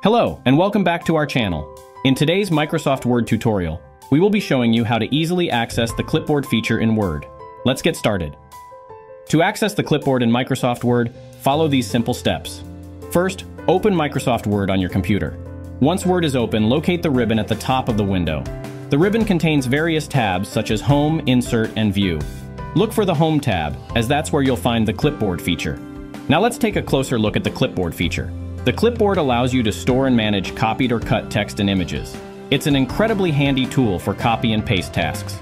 Hello, and welcome back to our channel. In today's Microsoft Word tutorial, we will be showing you how to easily access the clipboard feature in Word. Let's get started. To access the clipboard in Microsoft Word, follow these simple steps. First, open Microsoft Word on your computer. Once Word is open, locate the ribbon at the top of the window. The ribbon contains various tabs such as Home, Insert, and View. Look for the Home tab, as that's where you'll find the clipboard feature. Now let's take a closer look at the clipboard feature. The clipboard allows you to store and manage copied or cut text and images. It's an incredibly handy tool for copy and paste tasks.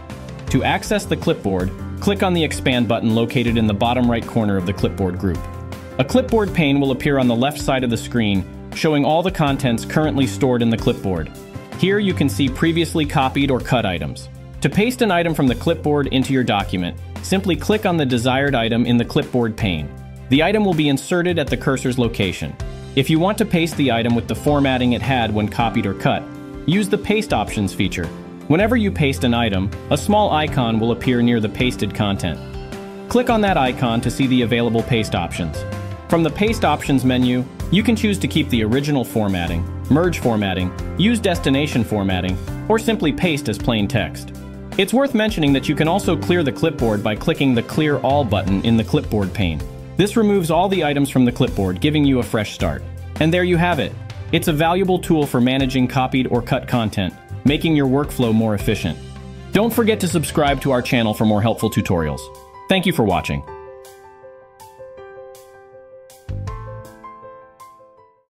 To access the clipboard, click on the expand button located in the bottom right corner of the clipboard group. A clipboard pane will appear on the left side of the screen, showing all the contents currently stored in the clipboard. Here you can see previously copied or cut items. To paste an item from the clipboard into your document, simply click on the desired item in the clipboard pane. The item will be inserted at the cursor's location. If you want to paste the item with the formatting it had when copied or cut, use the Paste Options feature. Whenever you paste an item, a small icon will appear near the pasted content. Click on that icon to see the available paste options. From the Paste Options menu, you can choose to keep the original formatting, merge formatting, use destination formatting, or simply paste as plain text. It's worth mentioning that you can also clear the clipboard by clicking the Clear All button in the clipboard pane. This removes all the items from the clipboard, giving you a fresh start. And there you have it. It's a valuable tool for managing copied or cut content, making your workflow more efficient. Don't forget to subscribe to our channel for more helpful tutorials. Thank you for watching.